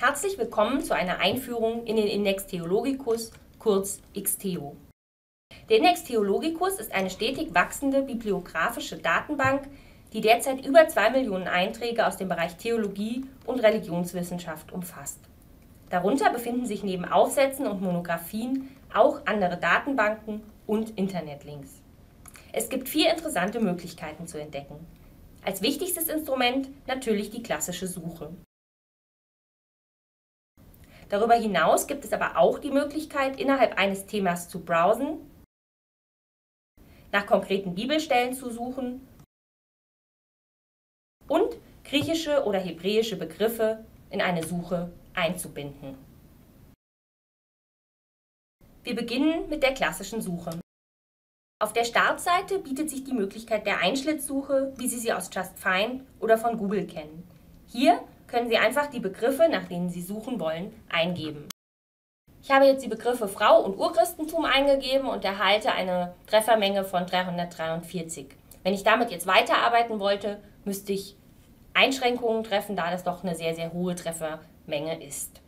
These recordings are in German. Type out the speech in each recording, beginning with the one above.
Herzlich willkommen zu einer Einführung in den Index Theologicus, kurz XTHEO. Der Index Theologicus ist eine stetig wachsende bibliografische Datenbank, die derzeit über zwei Millionen Einträge aus dem Bereich Theologie und Religionswissenschaft umfasst. Darunter befinden sich neben Aufsätzen und Monographien auch andere Datenbanken und Internetlinks. Es gibt vier interessante Möglichkeiten zu entdecken. Als wichtigstes Instrument natürlich die klassische Suche. Darüber hinaus gibt es aber auch die Möglichkeit, innerhalb eines Themas zu browsen, nach konkreten Bibelstellen zu suchen und griechische oder hebräische Begriffe in eine Suche einzubinden. Wir beginnen mit der klassischen Suche. Auf der Startseite bietet sich die Möglichkeit der Einschlitzsuche, wie Sie sie aus Just Find oder von Google kennen. Hier können Sie einfach die Begriffe, nach denen Sie suchen wollen, eingeben. Ich habe jetzt die Begriffe Frau und Urchristentum eingegeben und erhalte eine Treffermenge von 343. Wenn ich damit jetzt weiterarbeiten wollte, müsste ich Einschränkungen treffen, da das doch eine sehr, sehr hohe Treffermenge ist.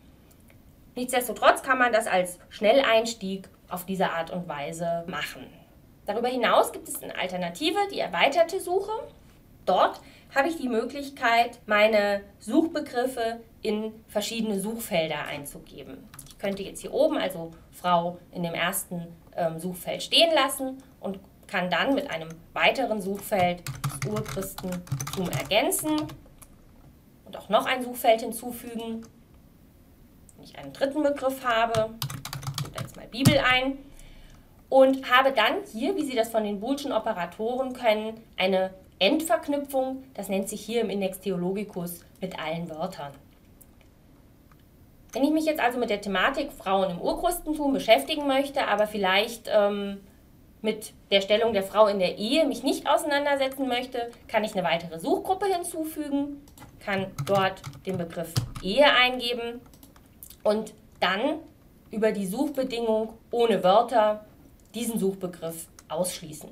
Nichtsdestotrotz kann man das als Schnelleinstieg auf diese Art und Weise machen. Darüber hinaus gibt es eine Alternative, die erweiterte Suche. Dort habe ich die Möglichkeit, meine Suchbegriffe in verschiedene Suchfelder einzugeben. Ich könnte jetzt hier oben also Frau in dem ersten ähm, Suchfeld stehen lassen und kann dann mit einem weiteren Suchfeld das Urchristentum ergänzen und auch noch ein Suchfeld hinzufügen. Wenn ich einen dritten Begriff habe, gebe jetzt mal Bibel ein und habe dann hier, wie Sie das von den Boolschen Operatoren können, eine Endverknüpfung, das nennt sich hier im Index Theologicus mit allen Wörtern. Wenn ich mich jetzt also mit der Thematik Frauen im Urchristentum beschäftigen möchte, aber vielleicht ähm, mit der Stellung der Frau in der Ehe mich nicht auseinandersetzen möchte, kann ich eine weitere Suchgruppe hinzufügen, kann dort den Begriff Ehe eingeben und dann über die Suchbedingung ohne Wörter diesen Suchbegriff ausschließen.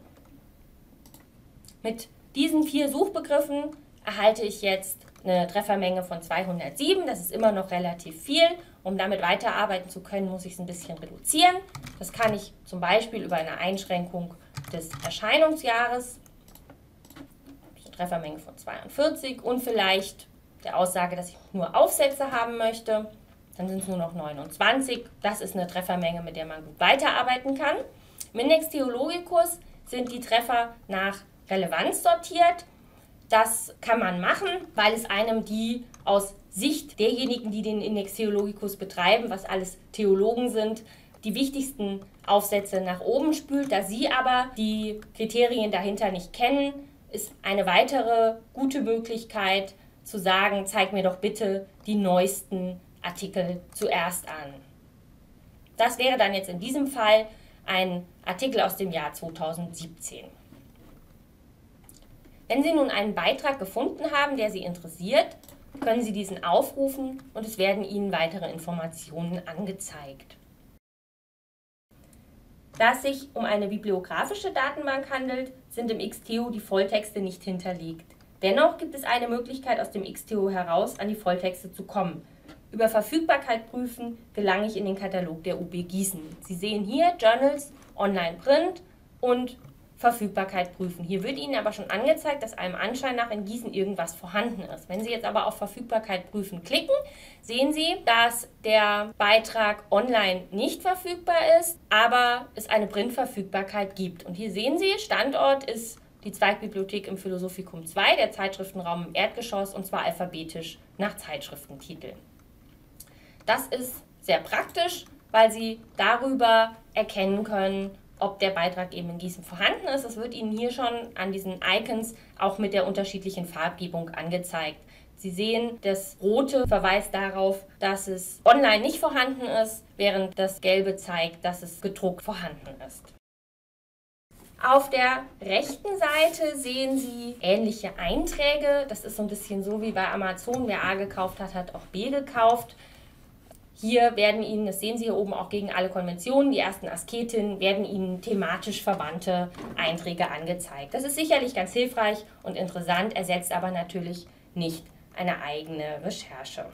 Mit diesen vier Suchbegriffen erhalte ich jetzt eine Treffermenge von 207. Das ist immer noch relativ viel. Um damit weiterarbeiten zu können, muss ich es ein bisschen reduzieren. Das kann ich zum Beispiel über eine Einschränkung des Erscheinungsjahres, eine Treffermenge von 42 und vielleicht der Aussage, dass ich nur Aufsätze haben möchte. Dann sind es nur noch 29. Das ist eine Treffermenge, mit der man gut weiterarbeiten kann. Im Index Theologicus sind die Treffer nach Relevanz sortiert. Das kann man machen, weil es einem die aus Sicht derjenigen, die den Index Theologicus betreiben, was alles Theologen sind, die wichtigsten Aufsätze nach oben spült. Da Sie aber die Kriterien dahinter nicht kennen, ist eine weitere gute Möglichkeit zu sagen, zeig mir doch bitte die neuesten Artikel zuerst an. Das wäre dann jetzt in diesem Fall ein Artikel aus dem Jahr 2017. Wenn Sie nun einen Beitrag gefunden haben, der Sie interessiert, können Sie diesen aufrufen und es werden Ihnen weitere Informationen angezeigt. Da es sich um eine bibliografische Datenbank handelt, sind im XTO die Volltexte nicht hinterlegt. Dennoch gibt es eine Möglichkeit, aus dem XTO heraus an die Volltexte zu kommen. Über Verfügbarkeit prüfen gelange ich in den Katalog der UB Gießen. Sie sehen hier Journals, Online Print und Verfügbarkeit prüfen. Hier wird Ihnen aber schon angezeigt, dass einem Anschein nach in Gießen irgendwas vorhanden ist. Wenn Sie jetzt aber auf Verfügbarkeit prüfen klicken, sehen Sie, dass der Beitrag online nicht verfügbar ist, aber es eine Printverfügbarkeit gibt. Und hier sehen Sie, Standort ist die Zweigbibliothek im Philosophikum 2, der Zeitschriftenraum im Erdgeschoss und zwar alphabetisch nach Zeitschriftentitel. Das ist sehr praktisch, weil Sie darüber erkennen können, ob der Beitrag eben in Gießen vorhanden ist. Das wird Ihnen hier schon an diesen Icons auch mit der unterschiedlichen Farbgebung angezeigt. Sie sehen, das Rote verweist darauf, dass es online nicht vorhanden ist, während das Gelbe zeigt, dass es gedruckt vorhanden ist. Auf der rechten Seite sehen Sie ähnliche Einträge. Das ist so ein bisschen so wie bei Amazon. Wer A gekauft hat, hat auch B gekauft. Hier werden Ihnen, das sehen Sie hier oben auch gegen alle Konventionen, die ersten Asketinnen, werden Ihnen thematisch verwandte Einträge angezeigt. Das ist sicherlich ganz hilfreich und interessant, ersetzt aber natürlich nicht eine eigene Recherche.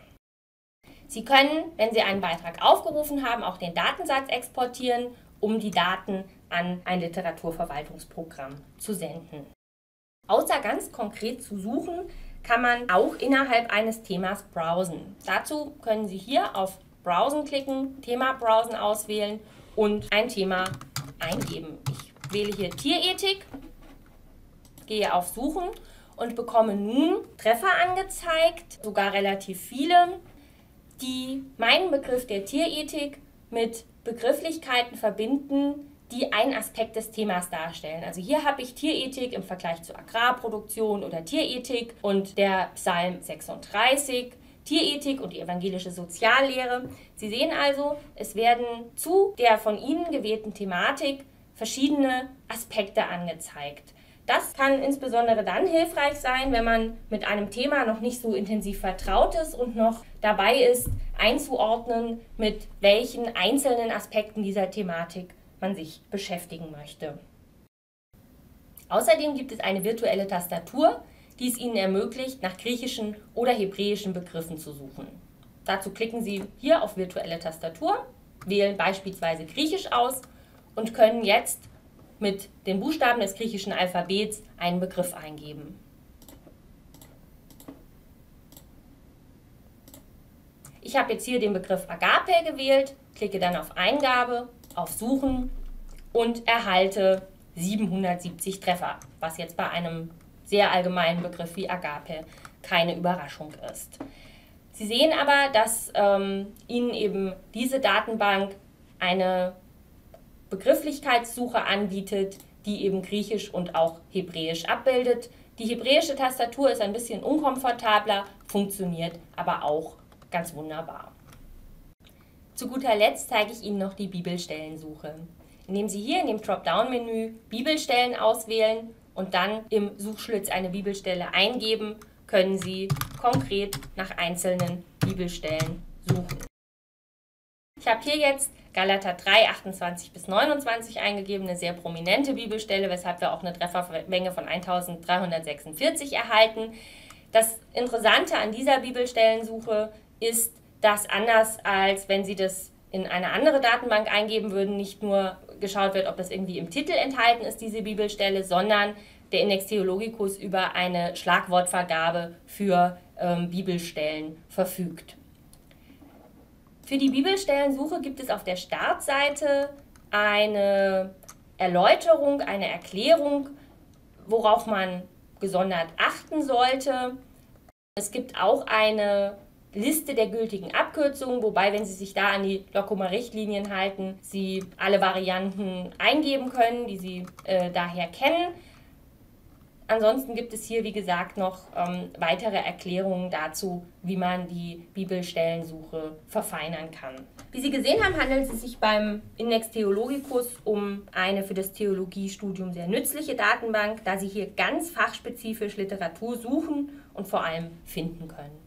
Sie können, wenn Sie einen Beitrag aufgerufen haben, auch den Datensatz exportieren, um die Daten an ein Literaturverwaltungsprogramm zu senden. Außer ganz konkret zu suchen, kann man auch innerhalb eines Themas browsen. Dazu können Sie hier auf Browsen klicken, Thema Browsen auswählen und ein Thema eingeben. Ich wähle hier Tierethik, gehe auf Suchen und bekomme nun Treffer angezeigt, sogar relativ viele, die meinen Begriff der Tierethik mit Begrifflichkeiten verbinden, die einen Aspekt des Themas darstellen. Also hier habe ich Tierethik im Vergleich zu Agrarproduktion oder Tierethik und der Psalm 36, Tierethik und die evangelische Soziallehre. Sie sehen also, es werden zu der von Ihnen gewählten Thematik verschiedene Aspekte angezeigt. Das kann insbesondere dann hilfreich sein, wenn man mit einem Thema noch nicht so intensiv vertraut ist und noch dabei ist, einzuordnen, mit welchen einzelnen Aspekten dieser Thematik man sich beschäftigen möchte. Außerdem gibt es eine virtuelle Tastatur, die es Ihnen ermöglicht, nach griechischen oder hebräischen Begriffen zu suchen. Dazu klicken Sie hier auf virtuelle Tastatur, wählen beispielsweise Griechisch aus und können jetzt mit den Buchstaben des griechischen Alphabets einen Begriff eingeben. Ich habe jetzt hier den Begriff Agape gewählt, klicke dann auf Eingabe, auf Suchen und erhalte 770 Treffer, was jetzt bei einem sehr allgemeinen Begriff wie Agape keine Überraschung ist. Sie sehen aber, dass ähm, Ihnen eben diese Datenbank eine Begrifflichkeitssuche anbietet, die eben Griechisch und auch Hebräisch abbildet. Die hebräische Tastatur ist ein bisschen unkomfortabler, funktioniert aber auch ganz wunderbar. Zu guter Letzt zeige ich Ihnen noch die Bibelstellensuche. Indem Sie hier in dem Dropdown-Menü Bibelstellen auswählen und dann im Suchschlitz eine Bibelstelle eingeben, können Sie konkret nach einzelnen Bibelstellen suchen. Ich habe hier jetzt Galater 3, 28 bis 29 eingegeben, eine sehr prominente Bibelstelle, weshalb wir auch eine Treffermenge von 1346 erhalten. Das Interessante an dieser Bibelstellensuche ist, dass anders als wenn Sie das in eine andere Datenbank eingeben würden, nicht nur geschaut wird, ob das irgendwie im Titel enthalten ist, diese Bibelstelle, sondern der Index Theologicus über eine Schlagwortvergabe für ähm, Bibelstellen verfügt. Für die Bibelstellensuche gibt es auf der Startseite eine Erläuterung, eine Erklärung, worauf man gesondert achten sollte. Es gibt auch eine Liste der gültigen Abkürzungen, wobei, wenn Sie sich da an die Lokuma-Richtlinien halten, Sie alle Varianten eingeben können, die Sie äh, daher kennen. Ansonsten gibt es hier, wie gesagt, noch ähm, weitere Erklärungen dazu, wie man die Bibelstellensuche verfeinern kann. Wie Sie gesehen haben, handelt es sich beim Index Theologicus um eine für das Theologiestudium sehr nützliche Datenbank, da Sie hier ganz fachspezifisch Literatur suchen und vor allem finden können.